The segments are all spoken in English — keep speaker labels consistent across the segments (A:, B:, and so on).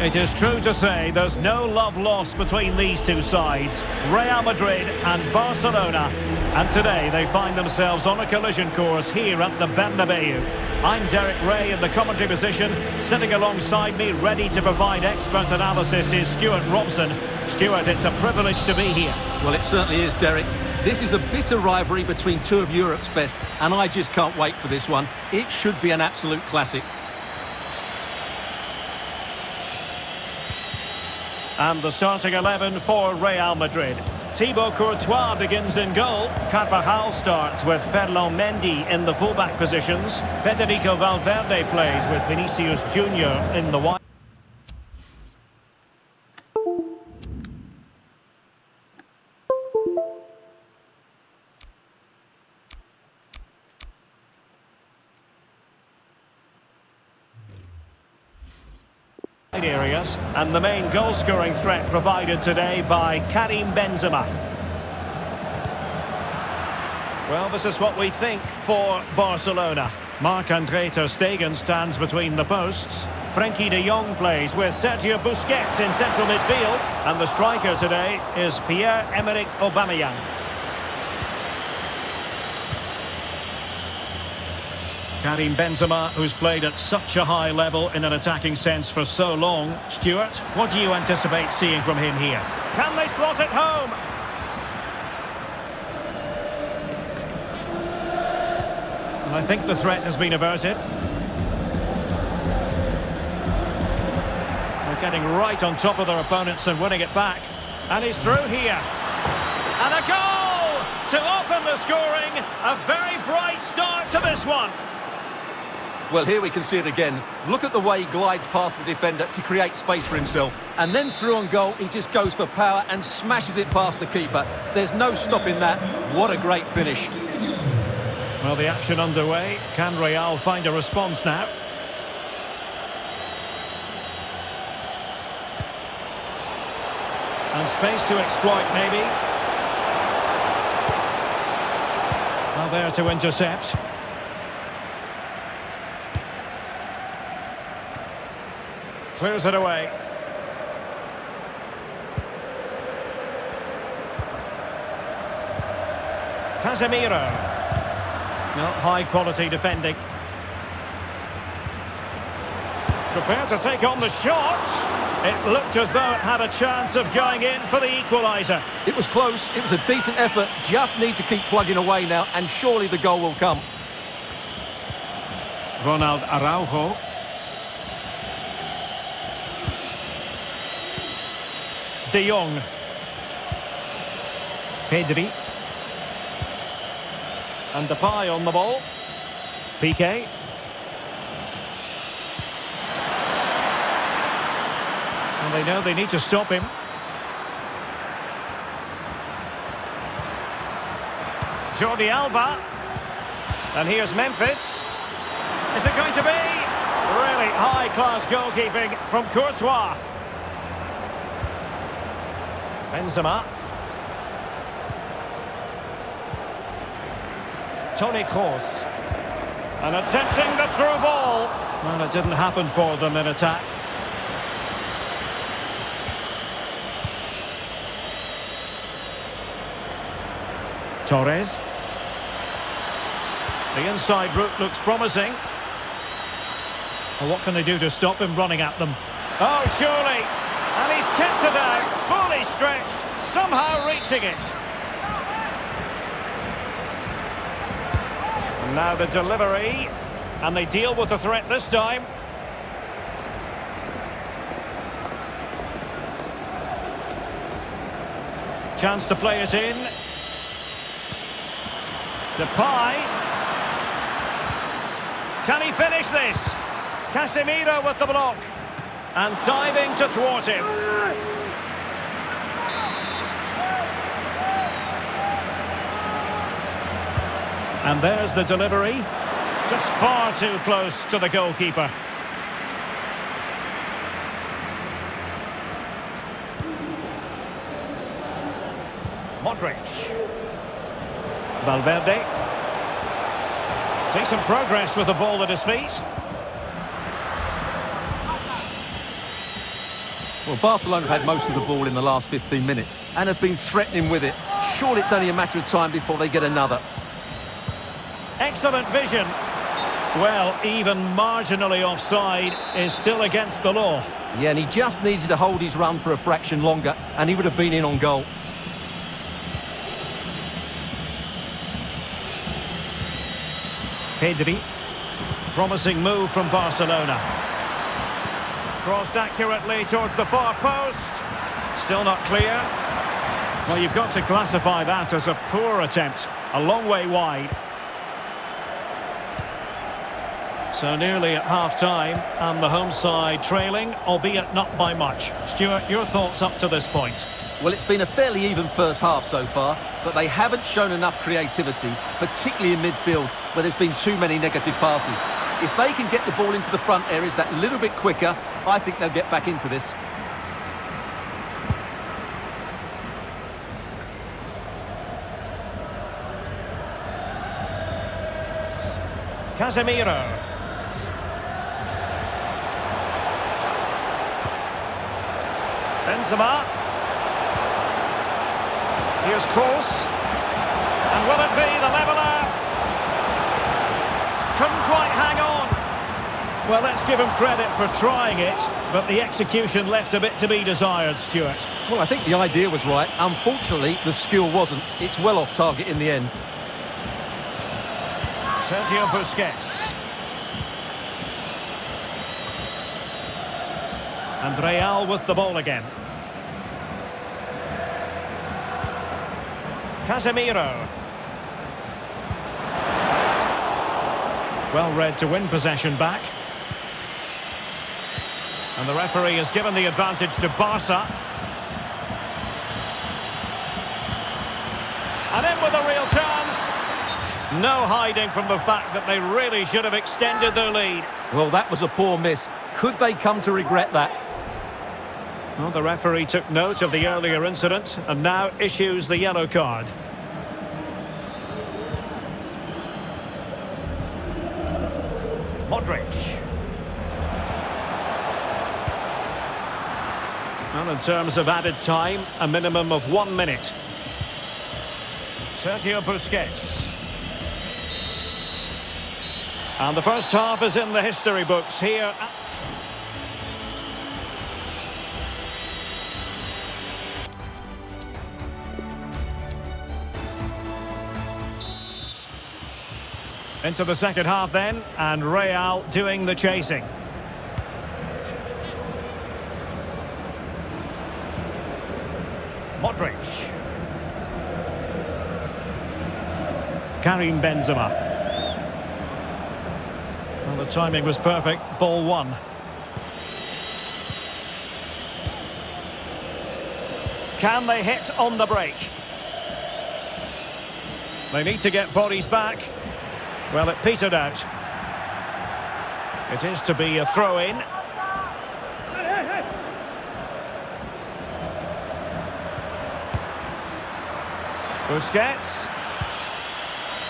A: It is true to say there's no love lost between these two sides, Real Madrid and Barcelona. And today they find themselves on a collision course here at the Bernabeu. I'm Derek Ray in the commentary position. Sitting alongside me, ready to provide expert analysis, is Stuart Robson. Stuart, it's a privilege to be here.
B: Well, it certainly is, Derek. This is a bitter rivalry between two of Europe's best, and I just can't wait for this one. It should be an absolute classic.
A: And the starting 11 for Real Madrid. Thibaut Courtois begins in goal. Carvajal starts with Ferland Mendy in the fullback positions. Federico Valverde plays with Vinicius Junior in the wide. And the main goal-scoring threat provided today by Karim Benzema. Well, this is what we think for Barcelona. Marc-Andre Ter Stegen stands between the posts. Frenkie de Jong plays with Sergio Busquets in central midfield. And the striker today is Pierre-Emerick Aubameyang. Karim Benzema, who's played at such a high level in an attacking sense for so long. Stuart, what do you anticipate seeing from him here? Can they slot it home? And I think the threat has been averted. They're getting right on top of their opponents and winning it back. And he's through here. And a goal to open the scoring. A very bright start to this one.
B: Well, here we can see it again. Look at the way he glides past the defender to create space for himself. And then through on goal, he just goes for power and smashes it past the keeper. There's no stopping that. What a great finish.
A: Well, the action underway. Can Real find a response now? And space to exploit, maybe. Well, there to intercept. Clears it away. Casemiro. Not high quality defending. Prepared to take on the shot. It looked as though it had a chance of going in for the equaliser.
B: It was close. It was a decent effort. Just need to keep plugging away now, and surely the goal will come.
A: Ronald Araujo. De Jong. Pedri. And Depay on the ball. Piqué. And they know they need to stop him. Jordi Alba. And here's Memphis. Is it going to be? Really high-class goalkeeping from Courtois. Benzema. Toni Kroos. And attempting the through ball. And it didn't happen for them in attack. Torres. The inside route looks promising. Well, what can they do to stop him running at them? Oh, surely. And he's kept it out, fully stretched, somehow reaching it. And now the delivery, and they deal with the threat this time. Chance to play it in. Depay. Can he finish this? Casemiro with the block. And diving to thwart him. And there's the delivery. Just far too close to the goalkeeper. Modric. Valverde. Decent progress with the ball at his feet.
B: Well, Barcelona have had most of the ball in the last 15 minutes and have been threatening with it. Surely it's only a matter of time before they get another.
A: Excellent vision. Well, even marginally offside is still against the law.
B: Yeah, and he just needed to hold his run for a fraction longer, and he would have been in on goal.
A: Pedri. Promising move from Barcelona. Crossed accurately towards the far post. Still not clear. Well, you've got to classify that as a poor attempt. A long way wide. So nearly at half-time, and the home side trailing, albeit not by much. Stuart, your thoughts up to this point?
B: Well, it's been a fairly even first half so far, but they haven't shown enough creativity, particularly in midfield, where there's been too many negative passes. If they can get the ball into the front areas that little bit quicker, I think they'll get back into this.
A: Casemiro. Benzema. Here's Kroos. And will it be the leveller? Couldn't quite hang on. Well, let's give him credit for trying it, but the execution left a bit to be desired, Stuart.
B: Well, I think the idea was right. Unfortunately, the skill wasn't. It's well off target in the end.
A: Sergio Busquets. And Real with the ball again. Casemiro. Well read to win possession back. And the referee has given the advantage to Barca. And in with a real chance. No hiding from the fact that they really should have extended their lead.
B: Well, that was a poor miss. Could they come to regret that?
A: Well, the referee took note of the earlier incident and now issues the yellow card. Modric. In terms of added time, a minimum of one minute. Sergio Busquets. And the first half is in the history books here. Into the second half then, and Real doing the chasing. Modric. Karim Benzema. Well, the timing was perfect. Ball one. Can they hit on the break? They need to get bodies back. Well, it petered out. It is to be a throw-in. Busquets.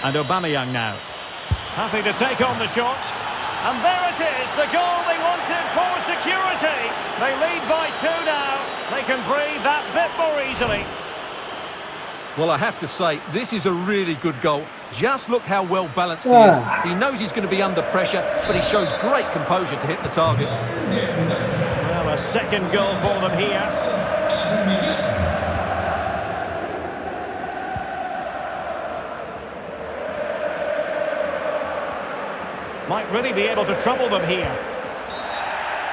A: And Aubameyang now. Happy to take on the shot. And there it is, the goal they wanted for security. They lead by two now. They can breathe that bit more easily.
B: Well, I have to say, this is a really good goal. Just look how well balanced he is. Ah. He knows he's going to be under pressure, but he shows great composure to hit the target.
A: Well, a second goal for them here. Might really be able to trouble them here.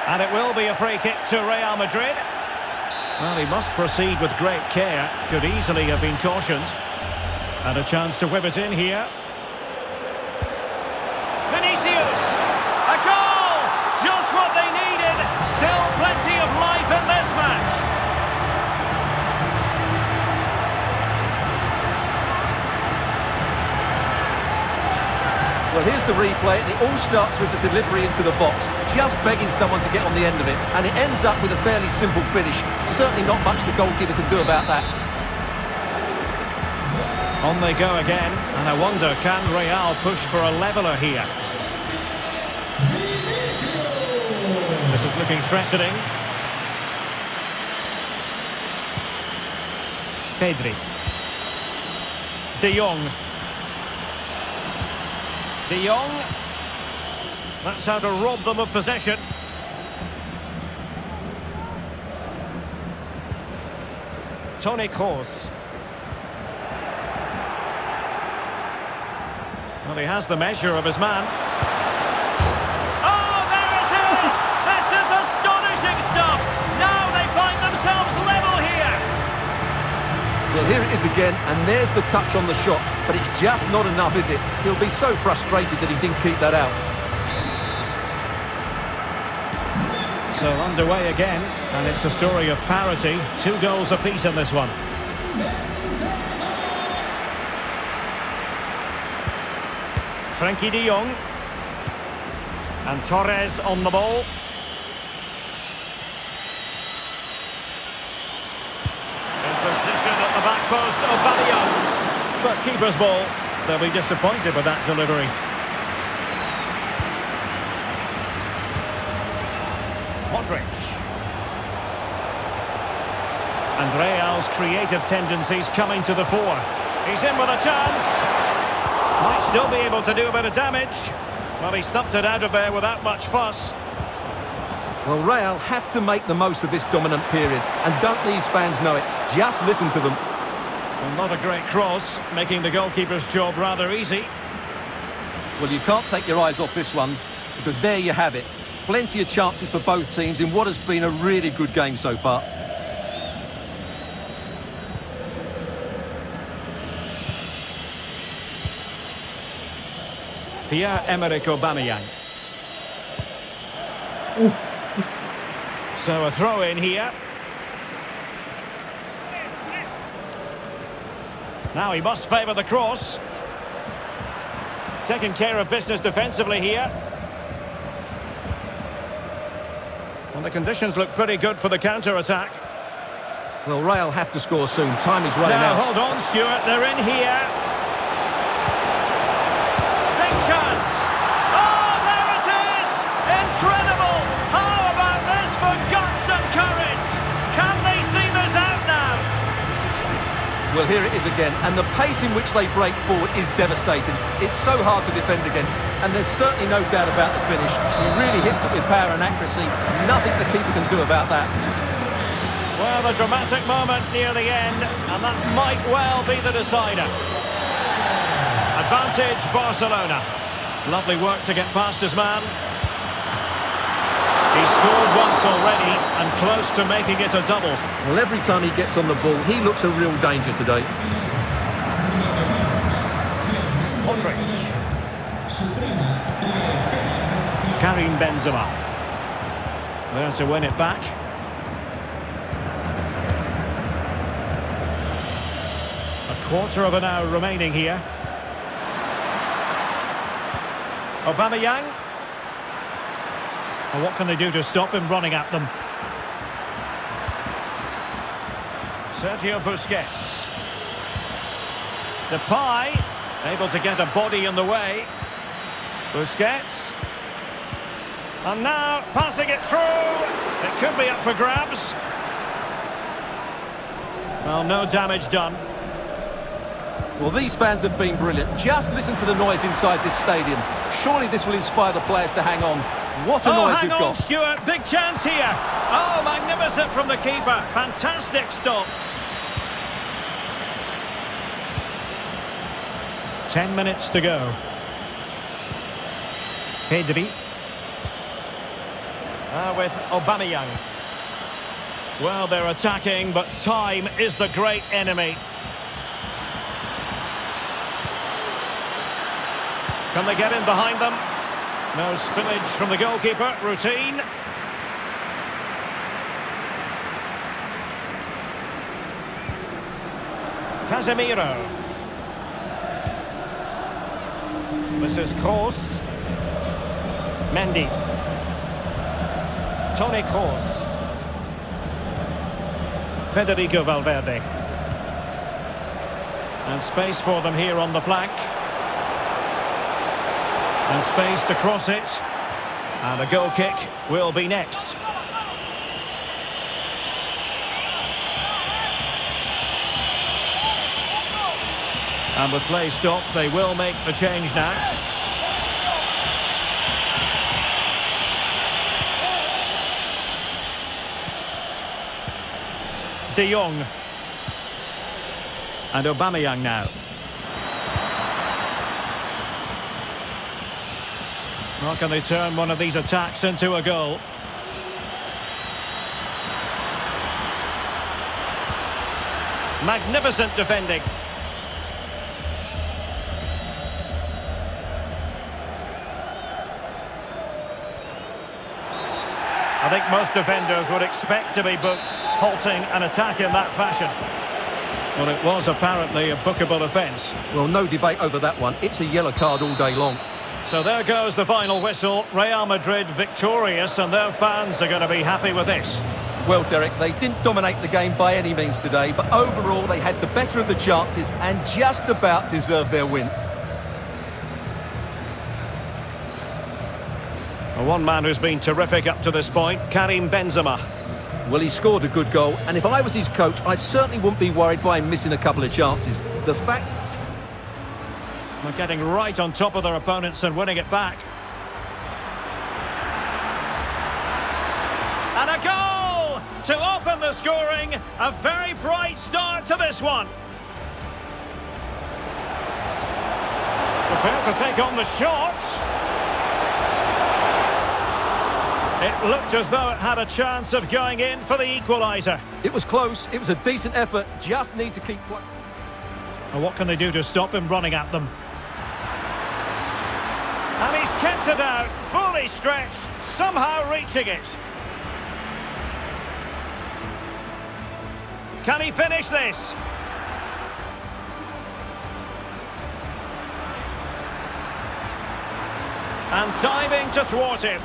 A: And it will be a free kick to Real Madrid. Well, he must proceed with great care. Could easily have been cautioned. And a chance to whip it in here.
B: Well, here's the replay, and it all starts with the delivery into the box, just begging someone to get on the end of it, and it ends up with a fairly simple finish. Certainly not much the goalkeeper can do about that.
A: On they go again, and I wonder, can Real push for a leveller here? This is looking threatening. Pedri. De Jong. De Jong. That's how to rob them of possession. Toni Kroos. Well, he has the measure of his man. Here
B: it is again, and there's the touch on the shot, but it's just not enough, is it? He'll be so frustrated that he didn't keep that out.
A: So underway again, and it's a story of parity. Two goals apiece in this one. Frenkie de Jong. And Torres on the ball. In position at the back post of Aubameyang. But keeper's ball. They'll be disappointed with that delivery. Modric. And Real's creative tendencies coming to the fore. He's in with a chance. Might still be able to do a bit of damage. Well, he stumped it out of there without much fuss.
B: Well, Real have to make the most of this dominant period. And don't these fans know it? Just listen to them.
A: Well, not a great cross, making the goalkeeper's job rather easy.
B: Well, you can't take your eyes off this one, because there you have it. Plenty of chances for both teams in what has been a really good game so far.
A: Pierre-Emerick Aubameyang. So a throw in here. Now he must favour the cross. Taking care of business defensively here. Well, the conditions look pretty good for the counter-attack.
B: Well, Real have to score soon. Time is running
A: Now,
B: out.
A: hold on, Stuart. They're in here.
B: Well, here it is again, and the pace in which they break forward is devastating. It's so hard to defend against, and there's certainly no doubt about the finish. He really hits it with power and accuracy. Nothing the keeper can do about that.
A: Well, a dramatic moment near the end, and that might well be the decider. Advantage Barcelona. Lovely work to get past his man. He scored once already and close to making it a double.
B: Well, every time he gets on the ball, he looks a real danger today.
A: Modric. Karim Benzema. There to win it back. A quarter of an hour remaining here. Aubameyang. What can they do to stop him running at them? Sergio Busquets. Depay, able to get a body in the way. Busquets. And now, passing it through. It could be up for grabs. Well, no damage done.
B: Well, these fans have been brilliant. Just listen to the noise inside this stadium. Surely this will inspire the players to hang on. What a
A: oh,
B: noise
A: hang
B: we've
A: on,
B: got.
A: Stuart. Big chance here. Oh, magnificent from the keeper. Fantastic stop. Ten minutes to go. Pedri. Uh, with Aubameyang. Well, they're attacking, but time is the great enemy. Can they get in behind them? No spillage from the goalkeeper. Routine. Casemiro. This is Kroos. Mendy. Toni Kroos. Federico Valverde. And space for them here on the flank. And space to cross it. And a goal kick will be next. And with play stopped, they will make the change now. De Jong. And Aubameyang now. How can they turn one of these attacks into a goal? Magnificent defending. I think most defenders would expect to be booked halting an attack in that fashion. Well, it was apparently a bookable offence.
B: Well, no debate over that one. It's a yellow card all day long.
A: So there goes the final whistle. Real Madrid victorious, and their fans are going to be happy with this.
B: Well, Derek, they didn't dominate the game by any means today, but overall they had the better of the chances and just about deserved their win.
A: One man who's been terrific up to this point, Karim Benzema.
B: Well, he scored a good goal, and if I was his coach, I certainly wouldn't be worried by him missing a couple of chances. The fact...
A: They're getting right on top of their opponents and winning it back. And a goal to open the scoring. A very bright start to this one. Prepared to take on the shot. It looked as though it had a chance of going in for the equaliser.
B: It was close, it was a decent effort, just need to keep...
A: Well, what can they do to stop him running at them? Kept it out, fully stretched, somehow reaching it. Can he finish this? And diving to thwart him.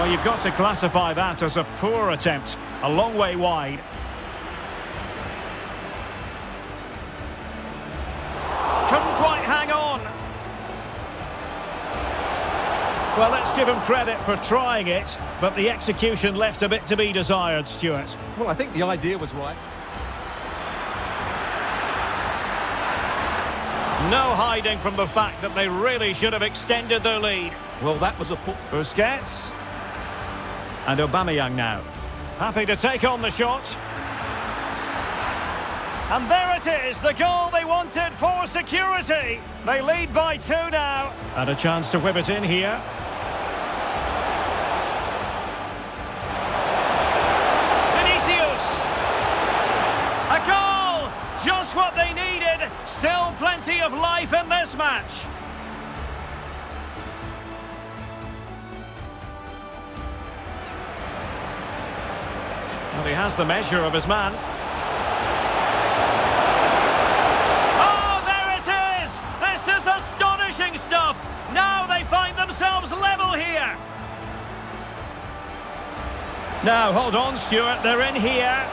A: Well, you've got to classify that as a poor attempt. A long way wide. Couldn't quite hang on. Well, let's give him credit for trying it, but the execution left a bit to be desired, Stuart.
B: Well, I think the idea was right.
A: No hiding from the fact that they really should have extended their lead.
B: Well, that was a...
A: Busquets. And Aubameyang now. Happy to take on the shot. And there it is, the goal they wanted for security. They lead by two now. And a chance to whip it in here. Vinicius. A goal! Just what they needed. Still plenty of life in this match. Well, he has the measure of his man. Oh, there it is! This is astonishing stuff! Now they find themselves level here! Now, hold on, Stuart. They're in here.